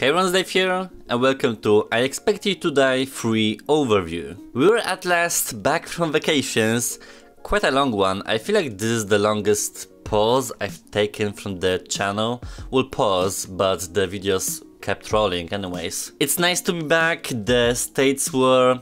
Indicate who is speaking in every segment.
Speaker 1: Hey Dave here, and welcome to I Expect You to Die free overview. We're at last back from vacations, quite a long one. I feel like this is the longest pause I've taken from the channel. We'll pause, but the videos kept rolling anyways. It's nice to be back, the states were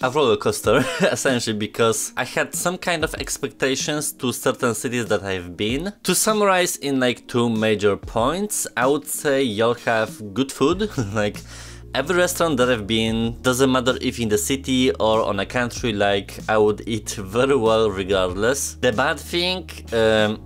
Speaker 1: a roller coaster essentially because I had some kind of expectations to certain cities that I've been. To summarize in like two major points, I would say y'all have good food, like every restaurant that I've been, doesn't matter if in the city or on a country, like I would eat very well regardless. The bad thing, um,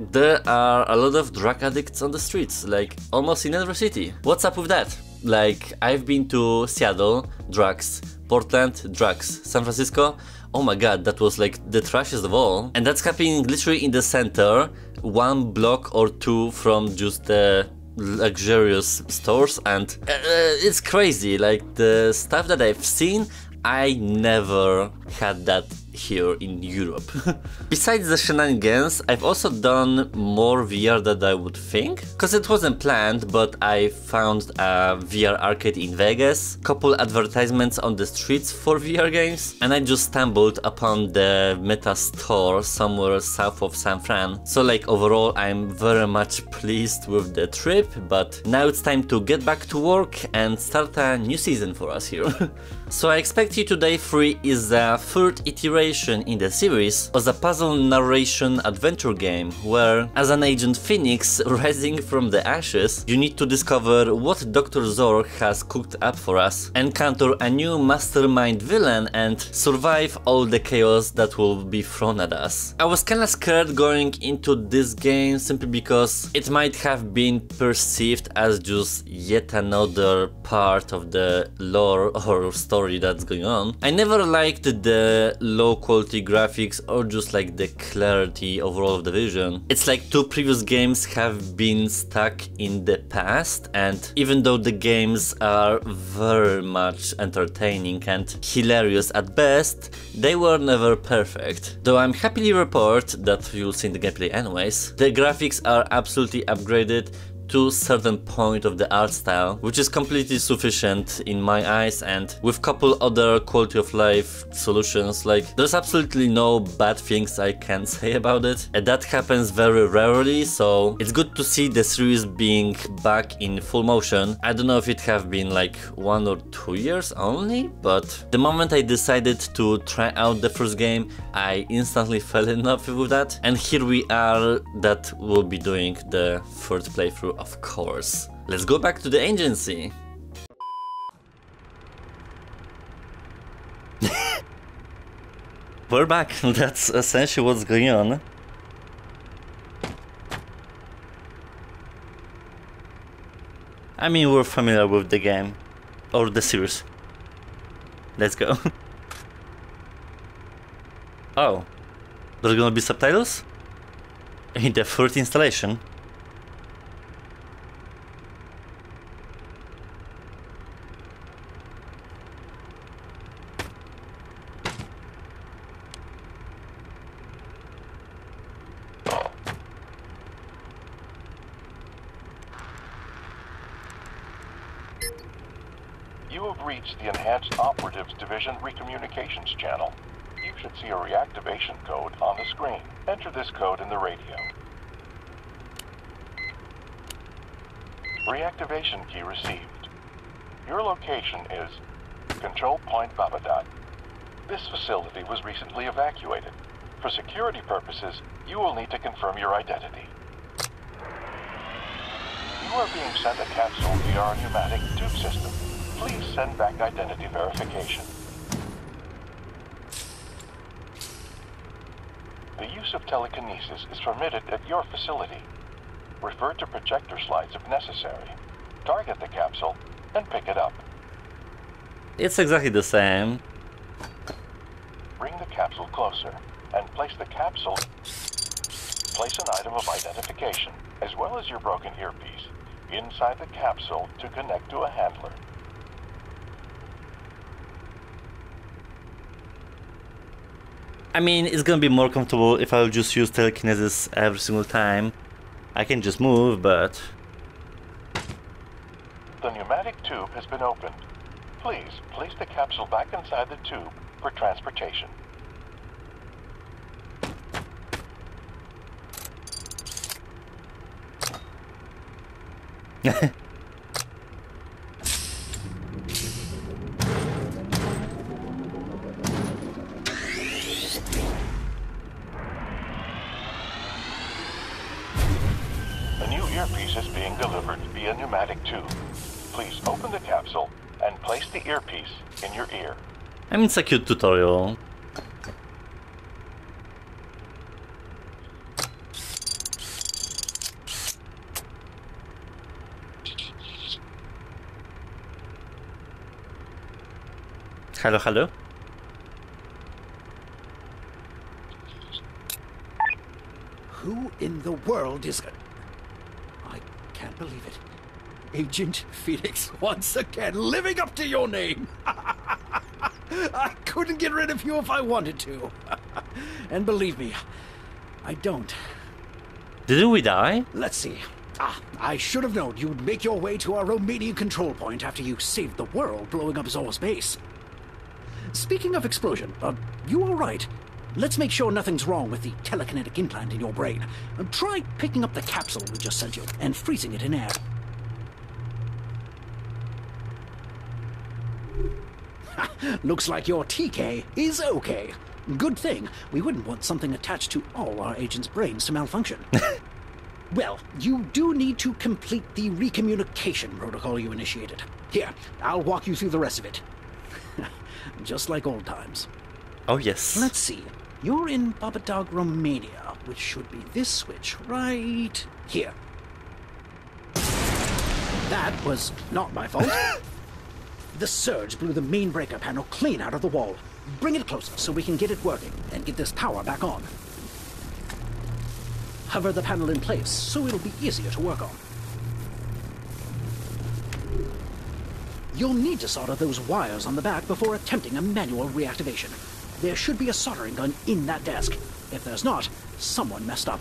Speaker 1: there are a lot of drug addicts on the streets, like almost in every city. What's up with that? Like, I've been to Seattle, drugs, Portland, drugs, San Francisco, oh my god, that was like the trashiest of all. And that's happening literally in the center, one block or two from just the luxurious stores. And uh, it's crazy. Like the stuff that I've seen I never had that here in Europe. Besides the shenanigans, I've also done more VR than I would think, cause it wasn't planned, but I found a VR arcade in Vegas, couple advertisements on the streets for VR games, and I just stumbled upon the Meta store somewhere south of San Fran. So like overall, I'm very much pleased with the trip, but now it's time to get back to work and start a new season for us here. so I expect you to die 3 is the third iteration in the series of the puzzle narration adventure game where, as an Agent Phoenix rising from the ashes, you need to discover what Dr. Zor has cooked up for us, encounter a new mastermind villain and survive all the chaos that will be thrown at us. I was kinda scared going into this game simply because it might have been perceived as just yet another part of the lore or story that's going on. I never liked the low quality graphics or just like the clarity overall of the vision. It's like two previous games have been stuck in the past and even though the games are very much entertaining and hilarious at best, they were never perfect. Though I'm happily report that you'll see in the gameplay anyways, the graphics are absolutely upgraded to certain point of the art style, which is completely sufficient in my eyes and with couple other quality of life solutions, like there's absolutely no bad things I can say about it. And that happens very rarely, so it's good to see the series being back in full motion. I don't know if it have been like one or two years only, but the moment I decided to try out the first game, I instantly fell in love with that. And here we are that will be doing the third playthrough of course. Let's go back to the agency. We're back, that's essentially what's going on. I mean, we're familiar with the game. Or the series. Let's go. oh. There's gonna be subtitles? In the first installation?
Speaker 2: Division Recommunications channel. You should see a reactivation code on the screen. Enter this code in the radio. Reactivation key received. Your location is Control Point Babadag. This facility was recently evacuated. For security purposes, you will need to confirm your identity. You are being sent a capsule via our pneumatic tube system. Please send back identity verification. The use of telekinesis is permitted at your facility. Refer to projector slides if necessary. Target the capsule and pick it up.
Speaker 1: It's exactly the same.
Speaker 2: Bring the capsule closer and place the capsule... Place an item of identification, as well as your broken earpiece, inside the capsule to connect to a handler.
Speaker 1: I mean, it's gonna be more comfortable if I'll just use telekinesis every single time. I can just move, but...
Speaker 2: the pneumatic tube has been opened. Please place the capsule back inside the tube for transportation. Please open the capsule and place the earpiece in your ear.
Speaker 1: I mean, it's a cute tutorial. Hello, hello.
Speaker 3: Who in the world is. It? I can't believe it. Agent Phoenix once again living up to your name. I couldn't get rid of you if I wanted to. and believe me, I don't.
Speaker 1: Didn't we die?
Speaker 3: Let's see. Ah, I should have known you'd make your way to our Romanian control point after you saved the world blowing up Zor's base. Speaking of explosion, uh, you all right? Let's make sure nothing's wrong with the telekinetic implant in your brain. Uh, try picking up the capsule we just sent you and freezing it in air. Looks like your TK is okay. Good thing. We wouldn't want something attached to all our agents' brains to malfunction. well, you do need to complete the recommunication protocol you initiated. Here, I'll walk you through the rest of it. Just like old times.
Speaker 1: Oh, yes.
Speaker 3: Let's see. You're in Babadag, Romania, which should be this switch right here. That was not my fault. The surge blew the main breaker panel clean out of the wall. Bring it closer so we can get it working and get this power back on. Hover the panel in place so it'll be easier to work on. You'll need to solder those wires on the back before attempting a manual reactivation. There should be a soldering gun in that desk. If there's not, someone messed up.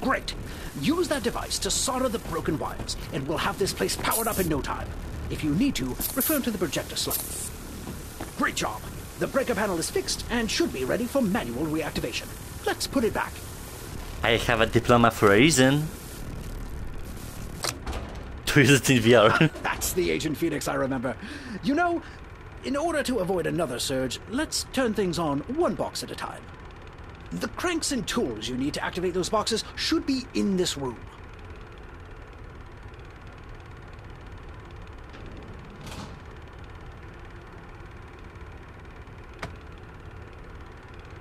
Speaker 3: Great. Use that device to solder the broken wires, and we'll have this place powered up in no time. If you need to, refer to the projector slot. Great job. The breaker panel is fixed and should be ready for manual reactivation. Let's put it back.
Speaker 1: I have a diploma for a reason. To use it in VR.
Speaker 3: That's the Agent Phoenix I remember. You know, in order to avoid another surge, let's turn things on one box at a time. The cranks and tools you need to activate those boxes should be in this room.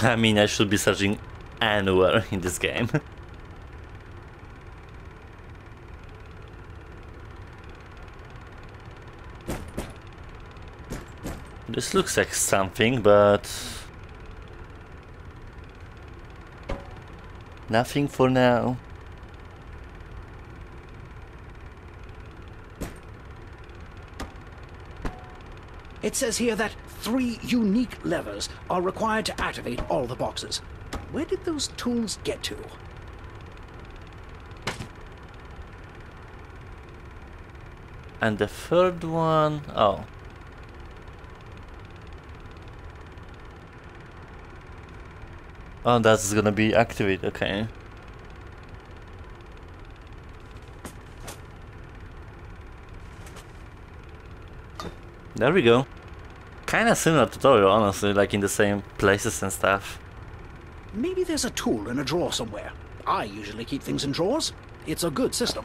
Speaker 1: I mean, I should be searching anywhere in this game. this looks like something, but... Nothing for now.
Speaker 3: It says here that three unique levers are required to activate all the boxes. Where did those tools get to?
Speaker 1: And the third one... oh. Oh, that's gonna be activate, okay. There we go. Kinda similar tutorial, honestly, like in the same places and stuff.
Speaker 3: Maybe there's a tool in a drawer somewhere. I usually keep things in drawers. It's a good system.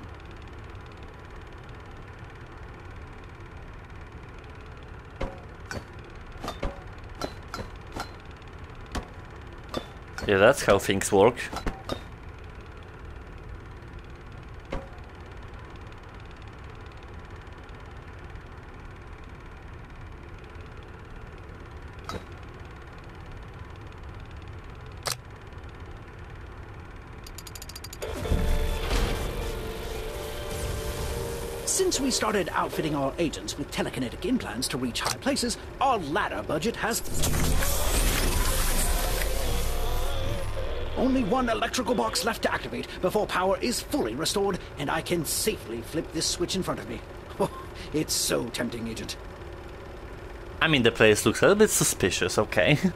Speaker 1: Yeah, that's how things work.
Speaker 3: Since we started outfitting our agents with telekinetic implants to reach high places, our ladder budget has Only one electrical box left to activate before power is fully restored and I can safely flip this switch in front of me. Oh, it's so tempting, Agent.
Speaker 1: I mean, the place looks a little bit suspicious, okay?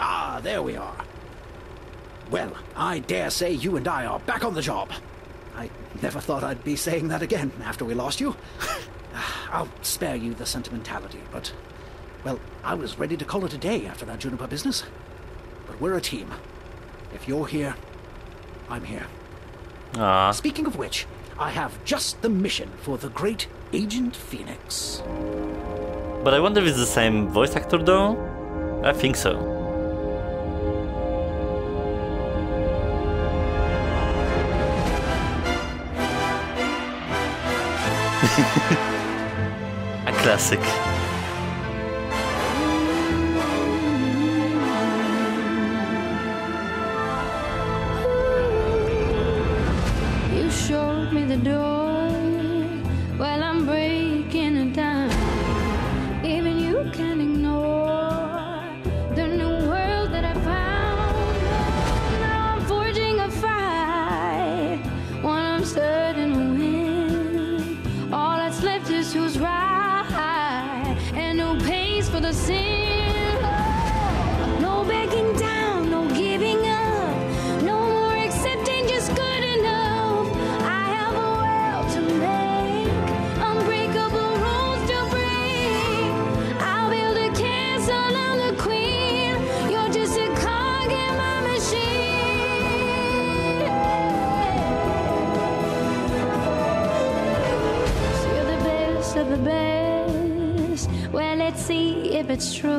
Speaker 3: Ah, there we are. Well, I dare say you and I are back on the job. I never thought I'd be saying that again after we lost you. I'll spare you the sentimentality, but, well, I was ready to call it a day after that Juniper business. But we're a team. If you're here, I'm here.
Speaker 1: Ah,
Speaker 3: Speaking of which, I have just the mission for the great Agent Phoenix.
Speaker 1: but I wonder if it's the same voice actor though? I think so. Classic.
Speaker 4: You showed me the door see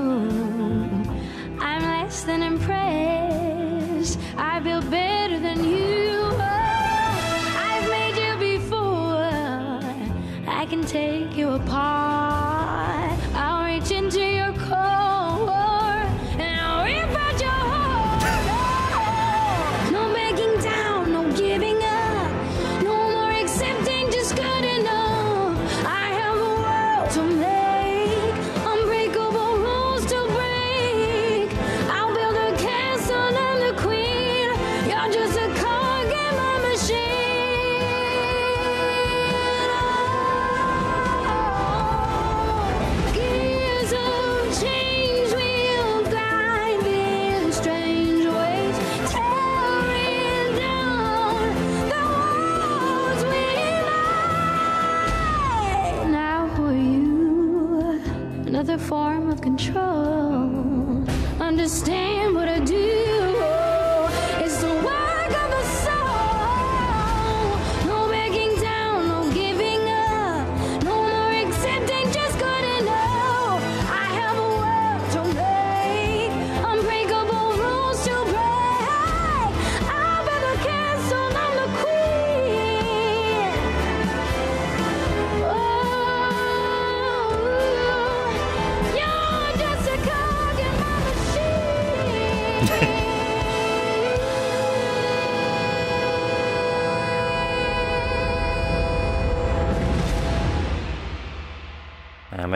Speaker 4: Understand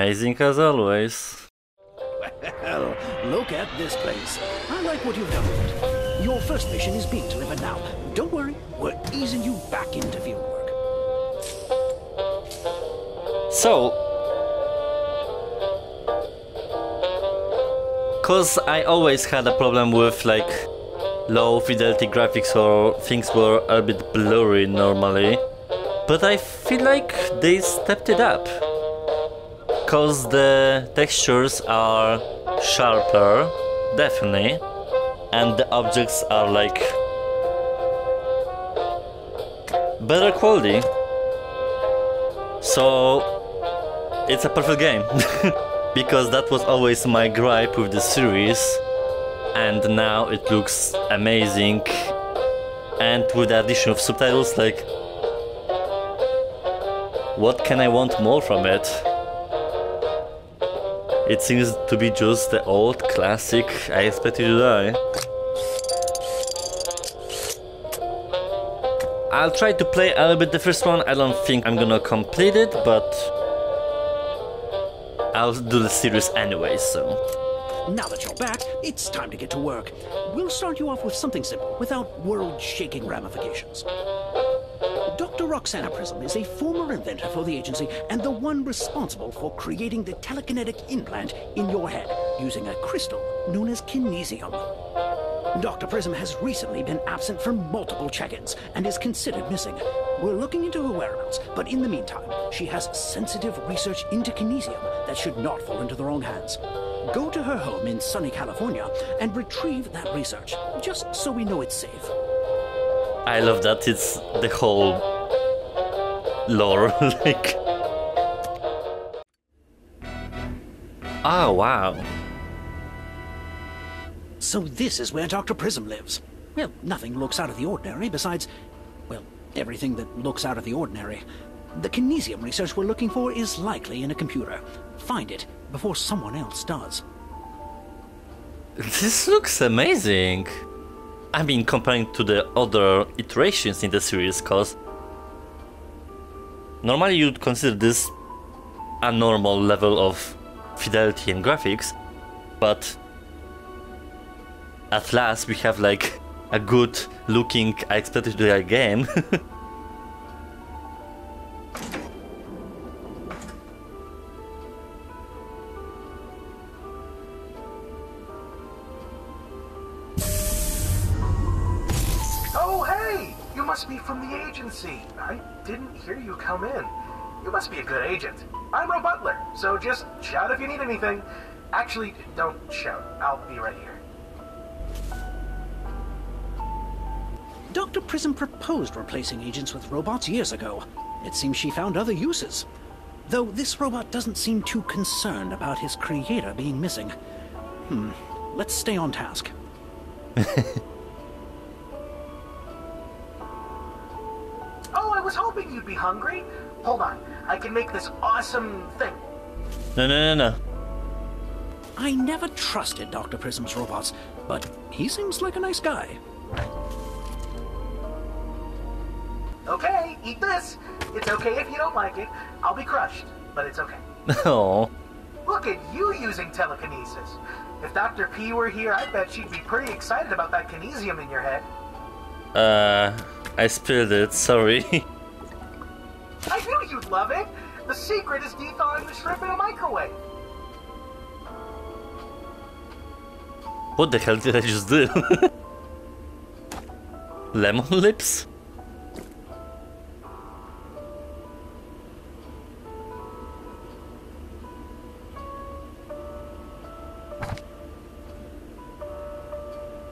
Speaker 1: As always.
Speaker 3: Well, look at this place. I like what you've done with it. Your first mission is being delivered now. Don't worry, we're easing you back into field work.
Speaker 1: So, cause I always had a problem with like low fidelity graphics or things were a bit blurry normally, but I feel like they stepped it up. Cause the textures are sharper, definitely, and the objects are like better quality. So it's a perfect game because that was always my gripe with the series and now it looks amazing and with the addition of subtitles like what can I want more from it? It seems to be just the old classic I expect you to die. I'll try to play a little bit the first one. I don't think I'm gonna complete it, but I'll do the series anyway, so.
Speaker 3: Now that you're back, it's time to get to work. We'll start you off with something simple, without world-shaking ramifications. Dr. Roxana Prism is a former inventor for the agency and the one responsible for creating the telekinetic implant in your head using a crystal known as kinesium. Dr. Prism has recently been absent for multiple check-ins and is considered missing. We're looking into her whereabouts, but in the meantime, she has sensitive research into kinesium that should not fall into the wrong hands. Go to her home in sunny California and retrieve that research, just so we know it's safe.
Speaker 1: I love that it's the whole lore, like. Oh wow.
Speaker 3: So this is where Dr. Prism lives. Well, nothing looks out of the ordinary besides, well, everything that looks out of the ordinary. The kinesium research we're looking for is likely in a computer. Find it before someone else does.
Speaker 1: This looks amazing. I mean, comparing to the other iterations in the series, cause normally you'd consider this a normal level of fidelity and graphics, but at last we have like a good looking, I expect you to die game.
Speaker 5: must be from the agency. I didn't hear you come in. You must be a good agent. I'm Ro Butler, so just shout if you need anything. Actually, don't shout. I'll be right here.
Speaker 3: Dr. Prism proposed replacing agents with robots years ago. It seems she found other uses. Though this robot doesn't seem too concerned about his creator being missing. Hmm, let's stay on task.
Speaker 5: be hungry. Hold on. I can make this awesome thing.
Speaker 1: no, no, no, no.
Speaker 3: I never trusted Dr. Prism's robots, but he seems like a nice guy.
Speaker 5: Okay, eat this. It's okay if you don't like it. I'll be crushed, but it's okay.
Speaker 1: Oh,
Speaker 5: Look at you using telekinesis. If Dr. P were here, I bet she'd be pretty excited about that kinesium in your head.
Speaker 1: uh, I spilled it. Sorry.
Speaker 5: I knew you'd love it. The secret is thawing the shrimp in a microwave.
Speaker 1: what the hell did I just do? Lemon lips?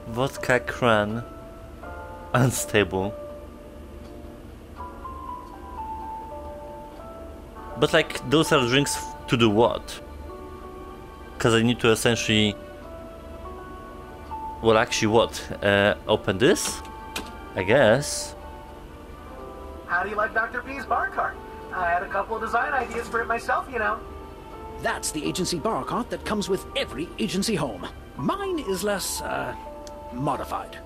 Speaker 1: Vodka cran. Unstable. But like, those are drinks to do what? Because I need to essentially... Well, actually what? Uh, open this? I guess.
Speaker 5: How do you like Dr. P's bar cart? I had a couple of design ideas for it myself, you know.
Speaker 3: That's the agency bar cart that comes with every agency home. Mine is less, uh, modified.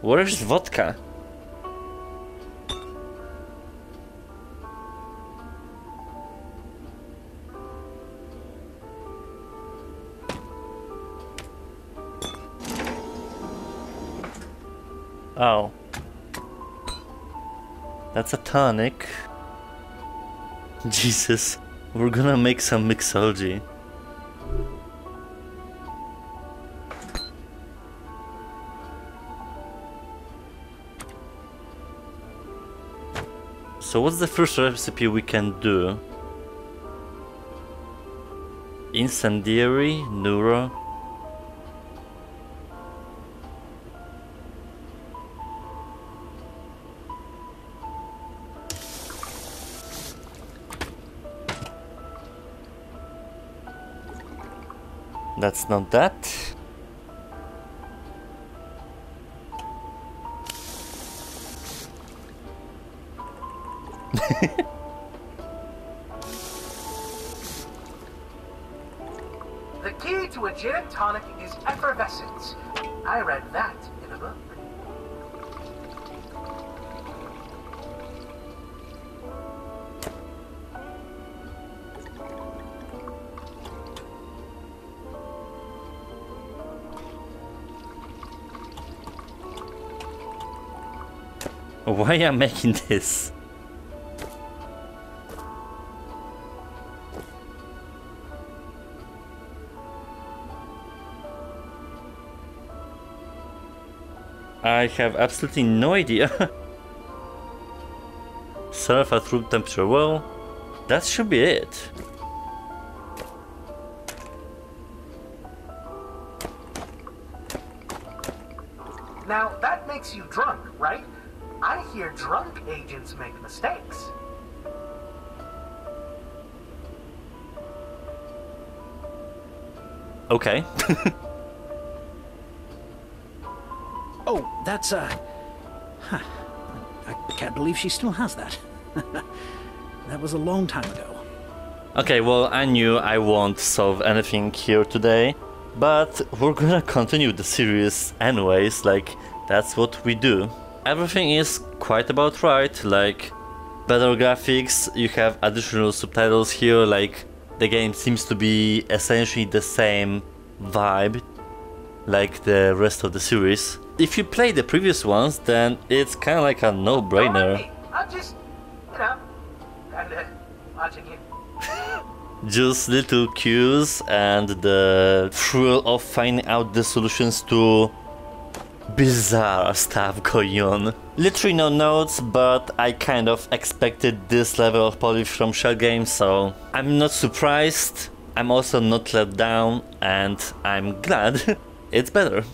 Speaker 1: Where's vodka? Oh. That's a tonic. Jesus. We're gonna make some mixology. So what's the first recipe we can do? Incendiary, Neuro. That's not that.
Speaker 5: The key to a gin tonic is effervescence. I read that
Speaker 1: Why am I making this? I have absolutely no idea. Surf at room temperature. Well, that should be it.
Speaker 5: Now, that makes you drunk, right? I hear drunk agents make mistakes.
Speaker 1: Okay.
Speaker 3: Oh, that's, uh. Huh. I can't believe she still has that. that was a long time ago.
Speaker 1: okay, well, I knew I won't solve anything here today, but we're gonna continue the series anyways, like, that's what we do. Everything is quite about right, like, better graphics, you have additional subtitles here, like, the game seems to be essentially the same vibe like the rest of the series. If you play the previous ones, then it's kind of like a no-brainer.
Speaker 5: I'm just, you know, kinda watching you.
Speaker 1: Just little cues and the thrill of finding out the solutions to bizarre stuff going on. Literally no notes, but I kind of expected this level of polish from Schell Games, so I'm not surprised. I'm also not let down, and I'm glad it's better.